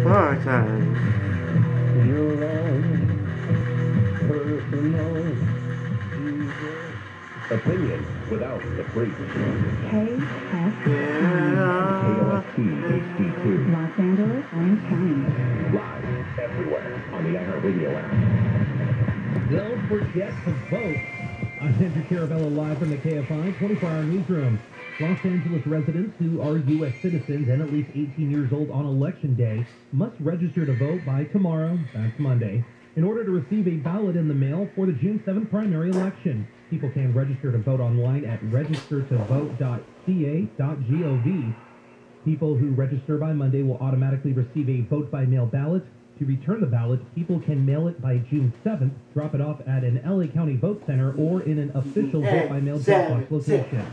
Apartheid. Your own personal Opinion without the. KOST HD2. Los Angeles, Orange County. Live everywhere on the iHeartRadio app. Don't forget to vote. I'm Andrew Carabello live from the KFI 24-hour newsroom. Los Angeles residents who are U.S. citizens and at least 18 years old on Election Day must register to vote by tomorrow, that's Monday, in order to receive a ballot in the mail for the June 7th primary election. People can register to vote online at registertovote.ca.gov. People who register by Monday will automatically receive a vote by mail ballot. To return the ballot, people can mail it by June 7th, drop it off at an LA County vote center or in an official vote by mail drop location.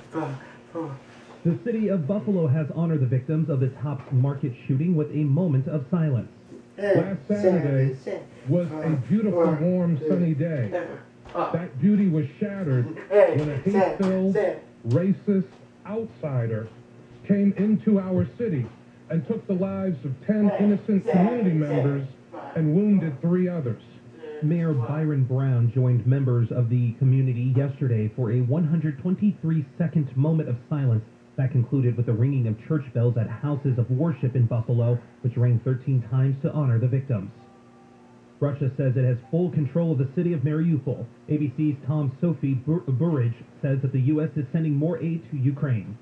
The city of Buffalo has honored the victims of this Tops Market shooting with a moment of silence. Last Saturday was a beautiful, warm, sunny day. That beauty was shattered when a hate-filled, racist outsider came into our city and took the lives of 10 innocent community members and wounded three others. Mayor Byron Brown joined members of the community yesterday for a 123 second moment of silence that concluded with the ringing of church bells at houses of worship in Buffalo, which rang 13 times to honor the victims. Russia says it has full control of the city of Mariupol. ABC's Tom Soufi Bur- Burridge says that the U.S. is sending more aid to Ukraine.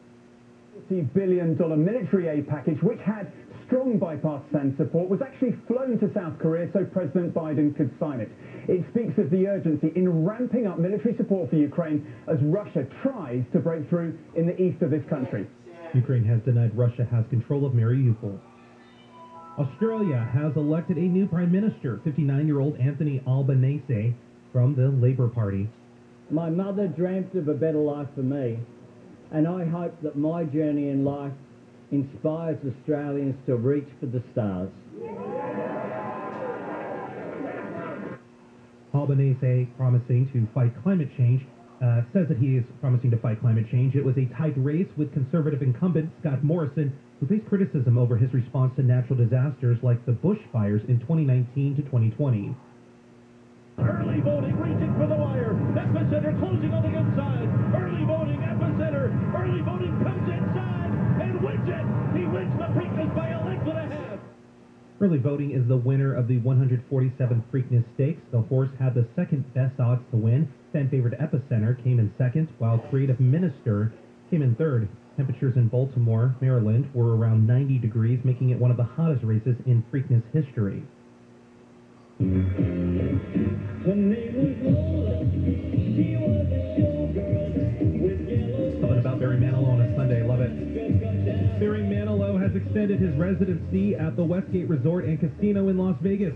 $50 billion military aid package, which had strong bipartisan support, was actually flown to South Korea so President Biden could sign it. It speaks of the urgency in ramping up military support for Ukraine as Russia tries to break through in the east of this country. Ukraine has denied Russia has control of Mariupol. Australia has elected a new prime minister, 59-year-old Anthony Albanese from the Labour Party. My mother dreamt of a better life for me, and I hope that my journey in life inspires Australians to reach for the stars. Albanese promising to fight climate change, uh, says that he is promising to fight climate change. It was a tight race with Conservative incumbent Scott Morrison, who faced criticism over his response to natural disasters like the bushfires in 2019 to 2020. Early voting reaching for the wire. Epicenter closing on the inside. Early voting, Epicenter. Early voting comes inside and wins it. He wins the Preakness by a length and a half. Early voting is the winner of the 147 Preakness Stakes. The horse had the second best odds to win. Fan favorite Epicenter came in second, while Creative Minister came in third. Temperatures in Baltimore, Maryland were around 90 degrees, making it one of the hottest races in Preakness history. His residency at the Westgate Resort and Casino in Las Vegas.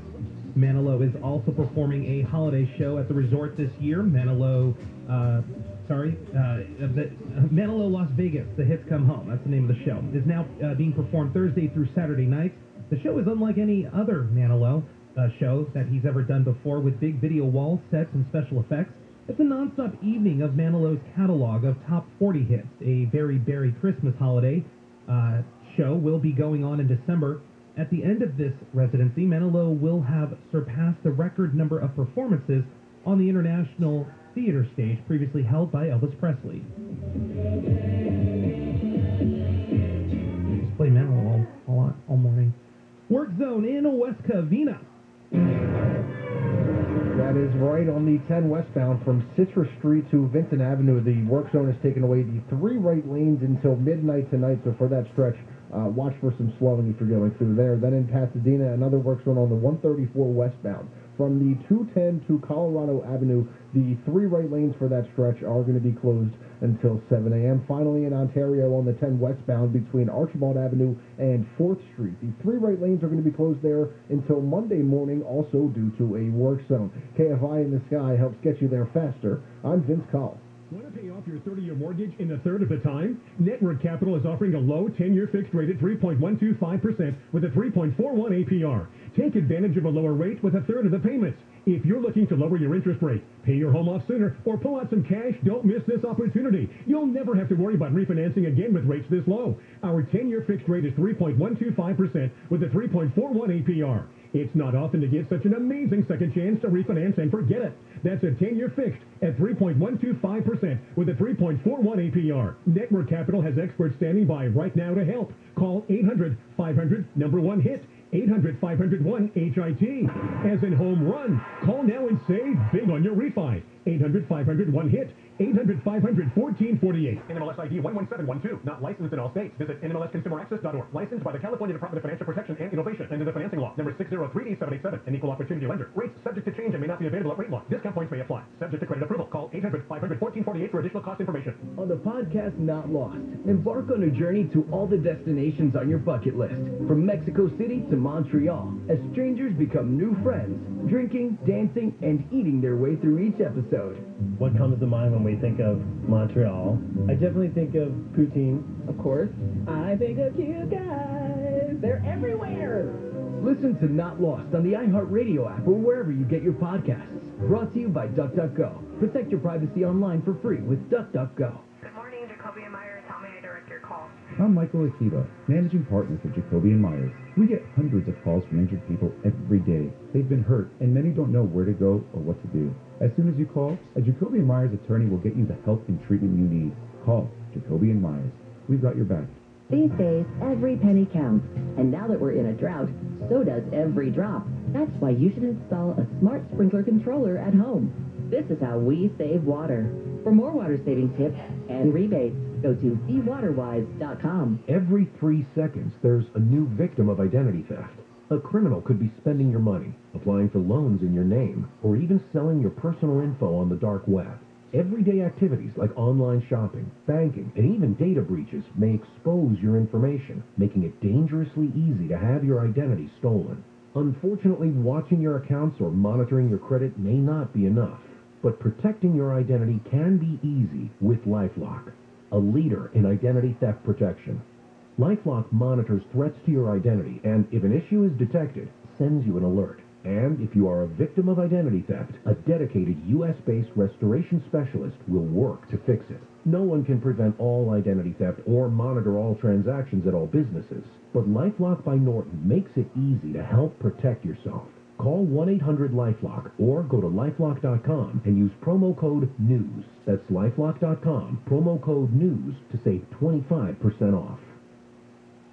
Manilow is also performing a holiday show at the resort this year. Manilow, uh, sorry, uh, the, Manilow Las Vegas, The Hits Come Home, that's the name of the show, is now uh, being performed Thursday through Saturday nights. The show is unlike any other Manilow uh, show that he's ever done before with big video wall sets and special effects. It's a nonstop evening of Manilow's catalog of top 40 hits. A very Barry Christmas holiday uh, show will be going on in December. At the end of this residency, Manilow will have surpassed the record number of performances on the international theater stage previously held by Elvis Presley. Just play Manilow all, all, all morning. Work zone in West Covina. That is right on the 10 westbound from Citrus Street to Vincent Avenue. The work zone has taken away the three right lanes until midnight tonight. So for that stretch, uh, watch for some slowing if you're going through there. Then in Pasadena, another work zone on the 134 westbound. From the 210 to Colorado Avenue, the three right lanes for that stretch are going to be closed until 7 a.m. Finally, in Ontario, on the 10 westbound between Archibald Avenue and 4th Street, the three right lanes are going to be closed there until Monday morning, also due to a work zone. KFI in the sky helps get you there faster. I'm Vince Call. Want to pay off your 30-year mortgage in a third of the time? Network Capital is offering a low 10-year fixed rate at 3.125% with a 3.41 APR. Take advantage of a lower rate with a third of the payments. If you're looking to lower your interest rate, pay your home off sooner, or pull out some cash, don't miss this opportunity. You'll never have to worry about refinancing again with rates this low. Our 10-year fixed rate is 3.125% with a 3.41 APR. It's not often to get such an amazing second chance to refinance and forget it. That's a 10-year fixed at 3.125% with a 3.41 APR. Network Capital has experts standing by right now to help. Call 800-500 number one hit. 800-501-HIT. As in home run. Call now and save big on your refi. 800-500-1HIT. 800-500-1448. NMLS ID 11712. Not licensed in all states. Visit NMLSConsumerAccess.org. Licensed by the California Department of Financial Protection and Innovation under the Financing Law. Number 603D787. An equal opportunity lender. Rates subject to change and may not be available at rate law. Discount points may apply. Subject to credit approval. Call 800-500-1448 for additional cost information. On the podcast Not Lost, embark on a journey to all the destinations on your bucket list. From Mexico City to Montreal, as strangers become new friends, drinking, dancing, and eating their way through each episode. What comes to mind when we think of Montreal? I definitely think of poutine. Of course. I think of you guys. They're everywhere. Listen to Not Lost on the iHeartRadio app or wherever you get your podcasts. Brought to you by DuckDuckGo. Protect your privacy online for free with DuckDuckGo. Your call? I'm Michael Akiva, managing partner for Jacoby and Meyers. We get hundreds of calls from injured people every day. They've been hurt, and many don't know where to go or what to do. As soon as you call, a Jacoby and Meyers attorney will get you the help and treatment you need. Call Jacoby and Meyers. We've got your back. These days, every penny counts. And now that we're in a drought, so does every drop. That's why you should install a smart sprinkler controller at home. This is how we save water. For more water saving tips and rebates, go to bewaterwise.com. Every three seconds, there's a new victim of identity theft. A criminal could be spending your money, applying for loans in your name, or even selling your personal info on the dark web. Everyday activities like online shopping, banking, and even data breaches may expose your information, making it dangerously easy to have your identity stolen. Unfortunately, watching your accounts or monitoring your credit may not be enough. But protecting your identity can be easy with LifeLock, a leader in identity theft protection. LifeLock monitors threats to your identity and, if an issue is detected, sends you an alert. And if you are a victim of identity theft, a dedicated U.S.-based restoration specialist will work to fix it. No one can prevent all identity theft or monitor all transactions at all businesses, but LifeLock by Norton makes it easy to help protect yourself. Call 1-800-LifeLock or go to lifelock.com and use promo code NEWS. That's lifelock.com, promo code NEWS to save 25% off.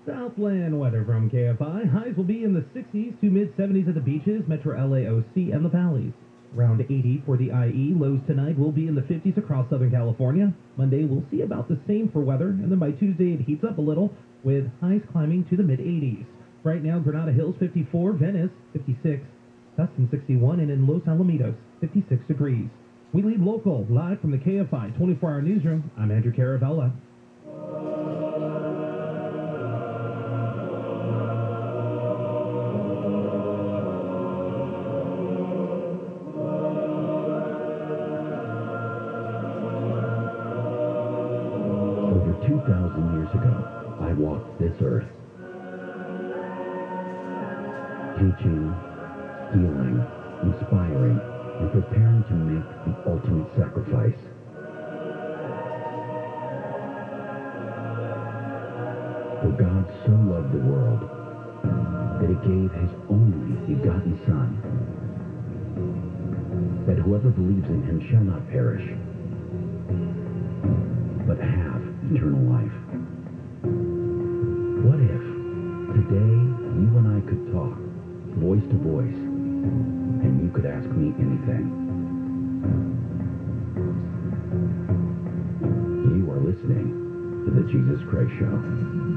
Southland weather from KFI. Highs will be in the 60s to mid 70s at the beaches, Metro LAOC, and the valleys. Around 80 for the IE. Lows tonight will be in the 50s across Southern California. Monday we'll see about the same for weather, and then by Tuesday it heats up a little with highs climbing to the mid 80s. Right now, Granada Hills 54, Venice 56, Tustin 61, and in Los Alamitos 56 degrees. We lead local live from the KFI 24-hour newsroom. I'm Andrew Caravella. Over 2,000 years ago, I walked this earth. Teaching, healing, inspiring, and preparing to make the ultimate sacrifice. For God so loved the world that he gave his only begotten Son, that whoever believes in him shall not perish, but have eternal life. What if today you and I could talk, voice to voice, and you could ask me anything? You are listening to The Jesus Christ Show.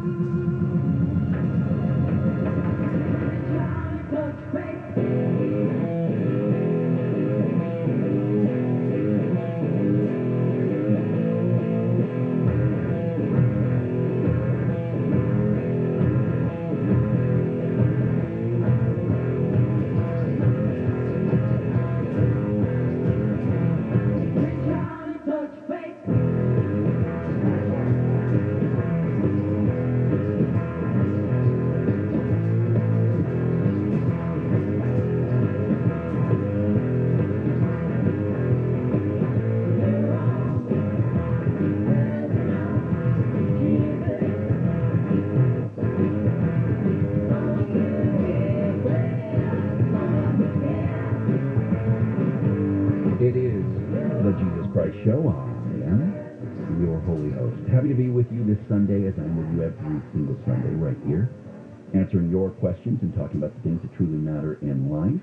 Host. Happy to be with you this Sunday as I'm with you every single Sunday right here, answering your questions and talking about the things that truly matter in life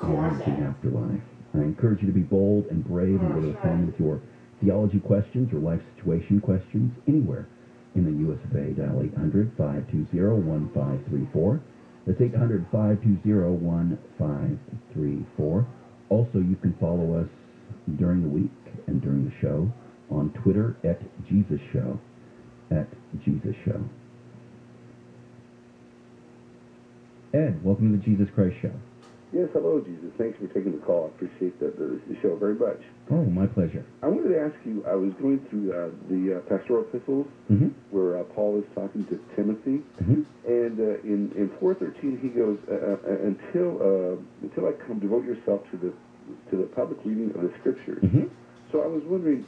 and the afterlife. I encourage you to be bold and brave and go to the phone with your theology questions or life situation questions anywhere in the U.S. of A. Dial 800-520-1534. That's 800-520-1534. Also, you can follow us during the week and during the show on Twitter at Jesus Show. At Jesus Show. Ed, welcome to the Jesus Christ Show. Yes, hello, Jesus. Thanks for taking the call. I appreciate the, the, the show very much. Oh, my pleasure. I wanted to ask you, I was going through uh, the uh, pastoral epistles Mm-hmm. where uh, Paul is talking to Timothy, Mhm. and uh, in, in 4.13 he goes, uh, uh, until, uh, until I come, devote yourself to the, to the public reading of the scriptures. Mhm. So I was wondering,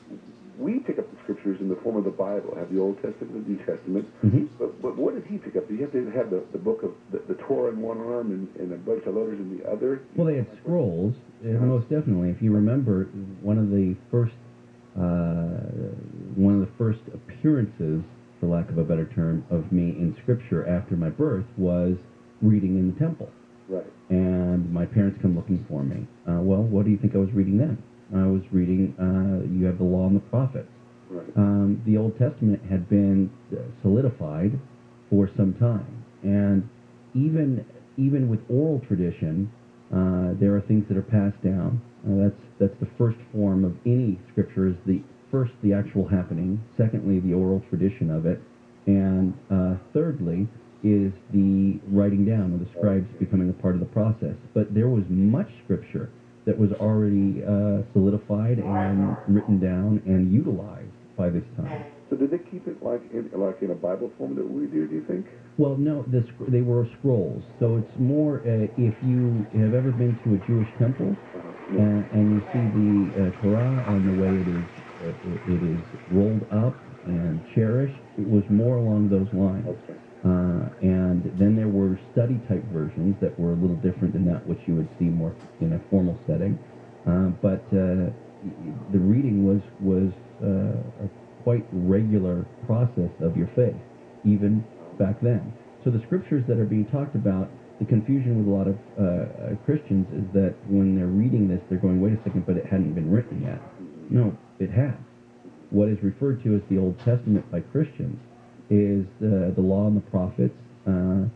we pick up the scriptures in the form of the Bible, have the Old Testament and the New Testament, Mhm. but, but what did he pick up? Did he have to have the, the book of the, the Torah in one arm and, and a bunch of letters in the other? Well, they had scrolls, most definitely. If you remember, one of the first, uh, one of the first appearances, for lack of a better term, of me in Scripture after my birth was reading in the temple. Right. And my parents come looking for me. Uh, well, what do you think I was reading then? I was reading, uh, you have the law and the prophets. Right. Um, the Old Testament had been uh, solidified for some time, and even even with oral tradition, uh, there are things that are passed down. Uh, that's that's the first form of any scripture. Is the first the actual happening. Secondly, the oral tradition of it, and uh, thirdly is the writing down of the scribes becoming a part of the process. But there was much scripture that was already uh, solidified and written down and utilized by this time. So did they keep it like in like in a Bible form that we do? Do you think? Well, no, the, they were scrolls. So it's more uh, if you have ever been to a Jewish temple uh, and you see the uh, Torah and the way it is uh, it, it is rolled up and cherished, it was more along those lines. Uh, and then there were study type versions that were a little different than that, which you would see more in a formal setting. Uh, but uh, the reading was was uh, a quite regular process of your faith, even back then. So the scriptures that are being talked about, the confusion with a lot of uh, Christians is that when they're reading this, they're going, "Wait a second, but it hadn't been written yet." No, it has. What is referred to as the Old Testament by Christians is the, the law and the prophets, uh,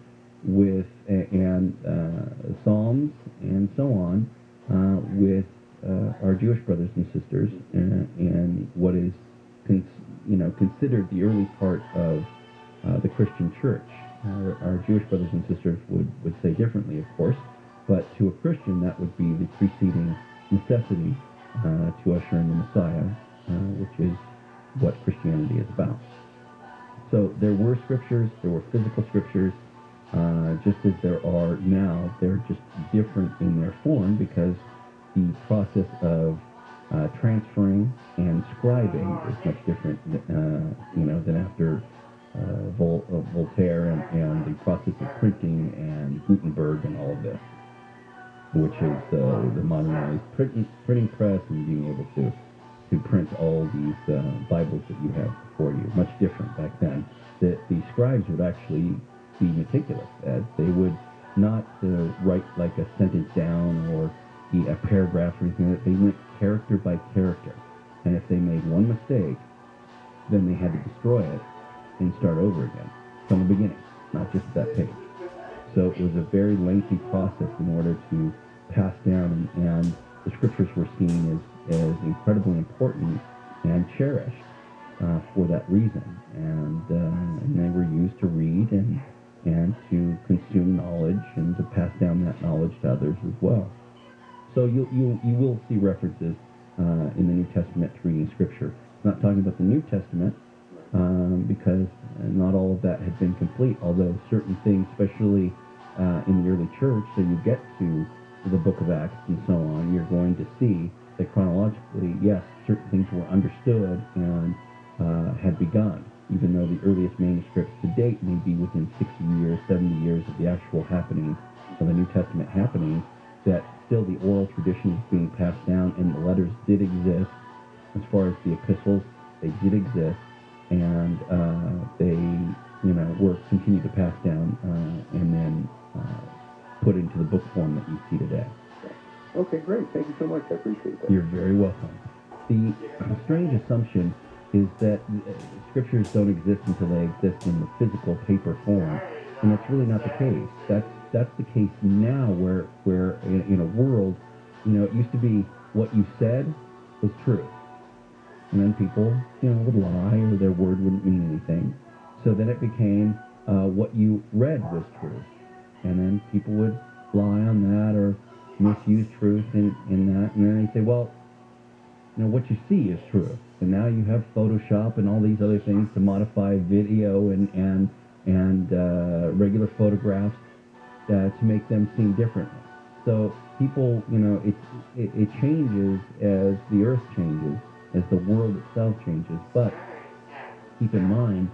with and uh, Psalms and so on, uh, with uh, our Jewish brothers and sisters, and, and what is you know considered the early part of uh, the Christian church. Our, our Jewish brothers and sisters would, would say differently, of course, but to a Christian that would be the preceding necessity uh, to usher in the Messiah, uh, which is what Christianity is about. So there were scriptures, there were physical scriptures, uh, just as there are now. They're just different in their form because the process of uh, transferring and scribing is much different, uh, you know, than after uh, Vol- uh, Voltaire and, and the process of printing and Gutenberg and all of this, which is the modernized printing, printing press and being able to to print all these uh, Bibles that you have before you. Much different back then. that the scribes would actually be meticulous. As they would not uh, write like a sentence down or a paragraph or anything. That. They went character by character, and if they made one mistake, then they had to destroy it and start over again from the beginning, not just that page. So it was a very lengthy process in order to pass down, and, and the scriptures were seen as, as incredibly important and cherished uh, for that reason. And, uh, and they were used to read and, and to consume knowledge and to pass down that knowledge to others as well. So you, you, you will see references uh, in the New Testament to reading Scripture. I'm not talking about the New Testament um, because not all of that had been complete, although certain things, especially uh, in the early church, so you get to the book of Acts and so on, you're going to see that chronologically, yes, certain things were understood and uh, had begun, even though the earliest manuscripts to date may be within 60 years, 70 years of the actual happening of the New Testament happening, that still the oral tradition is being passed down and the letters did exist as far as the epistles They did exist, and uh, they, you know, were continued to pass down uh, and then uh, put into the book form that you see today. Okay, great. Thank you so much. I appreciate that. You're very welcome. The strange assumption is that uh, scriptures don't exist until they exist in the physical paper form, and that's really not the case. That's that's the case now, where where in, in a world, you know, it used to be what you said was true, and then people, you know, would lie or their word wouldn't mean anything. So then it became uh, what you read was true, and then people would lie on that or misuse truth in, in that, and then they say, well, you know, what you see is true. And now you have Photoshop and all these other things to modify video and and and uh, regular photographs uh, to make them seem differently. So people, you know, it, it it changes as the earth changes, as the world itself changes. But keep in mind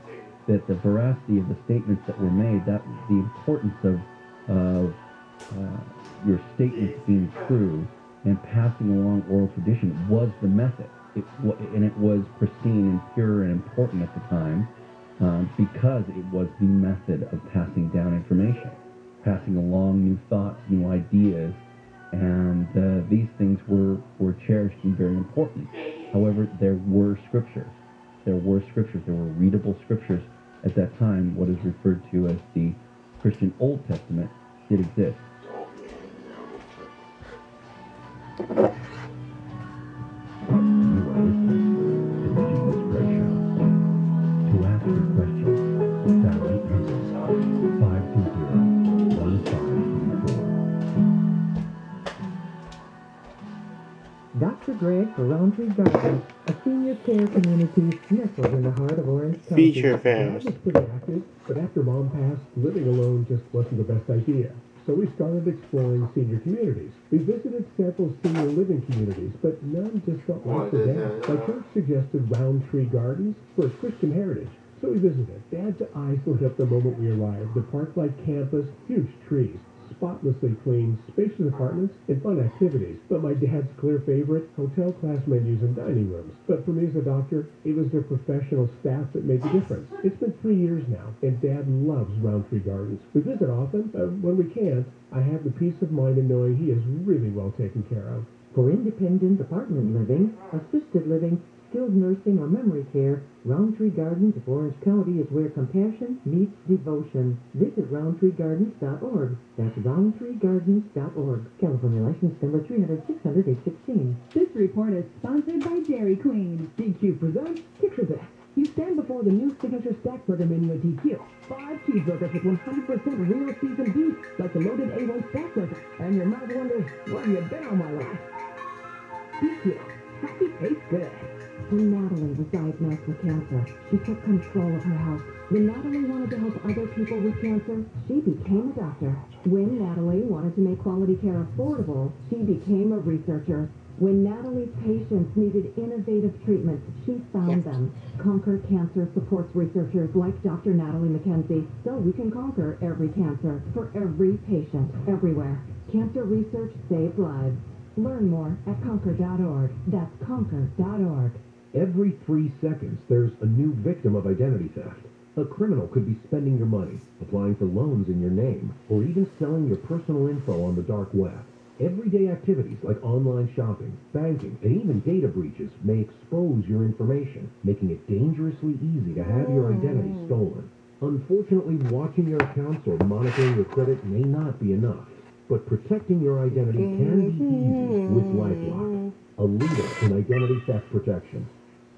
that the veracity of the statements that were made, that the importance of of uh, your statements being true and passing along oral tradition was the method. It, and it was pristine and pure and important at the time um, because it was the method of passing down information, passing along new thoughts, new ideas, and uh, these things were, were cherished and very important. However, there were scriptures. There were scriptures. There were readable scriptures at that time. What is referred to as the Christian Old Testament did exist. Orange County. Feature I was pretty active, but after mom passed, living alone just wasn't the best idea. So we started exploring senior communities. We visited several senior living communities, but none just felt like the dad. My church suggested Rowntree Gardens for its Christian heritage. So we visited. Dad's eyes lit up the moment we arrived. The park-like campus, huge trees, spotlessly clean, spacious apartments, and fun activities. But my dad's clear favorite, hotel class menus and dining rooms. But for me as a doctor, it was their professional staff that made the difference. It's been three years now, and Dad loves Rowntree Gardens. We visit often. Uh, when we can't, I have the peace of mind in knowing he is really well taken care of. For independent apartment living, assisted living, skilled nursing, or memory care, Rowntree Gardens of Orange County is where compassion meets devotion. Visit rowntreegardens.org. That's rowntreegardens.org. California license number 300-600-816. This report is sponsored by Dairy Queen. DQ presents Picture This. You stand before the new signature stack burger menu at DQ. Five cheeseburgers with 100% real seasoned beef, like the loaded A1 stack burger. And your mouth wonders, where have you been all my life? DQ. Happy tastes good. When Natalie was diagnosed with cancer, she took control of her health. When Natalie wanted to help other people with cancer, she became a doctor. When Natalie wanted to make quality care affordable, she became a researcher. When Natalie's patients needed innovative treatments, she found them. Conquer Cancer supports researchers like Dr. Natalie McKenzie so we can conquer every cancer for every patient, everywhere. Cancer research saves lives. Learn more at conquer.org. That's conquer.org. Every three seconds, there's a new victim of identity theft. A criminal could be spending your money, applying for loans in your name, or even selling your personal info on the dark web. Everyday activities like online shopping, banking, and even data breaches may expose your information, making it dangerously easy to have your identity hmm. stolen. Unfortunately, watching your accounts or monitoring your credit may not be enough, but protecting your identity can be easy with LifeLock, a leader in identity theft protection.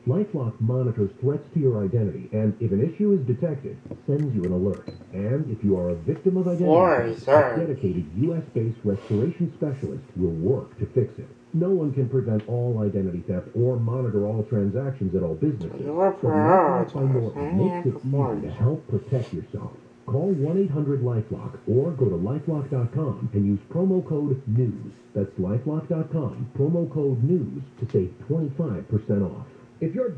LifeLock monitors threats to your identity, and if an issue is detected, sends you an alert. And if you are a victim of identity theft, a dedicated U.S.-based restoration specialist will work to fix it. No one can prevent all identity theft or monitor all transactions at all businesses. Your But LifeLock by priorities. Norton makes it easy to help protect yourself. Call 1-800-LifeLock or go to lifelock.com and use promo code NEWS. That's lifelock.com, promo code NEWS to save 25% off. If you're